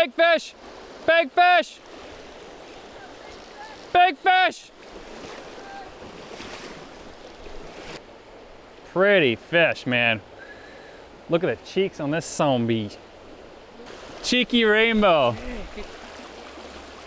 Big fish! Big fish! Big fish! Pretty fish, man. Look at the cheeks on this zombie. Cheeky rainbow.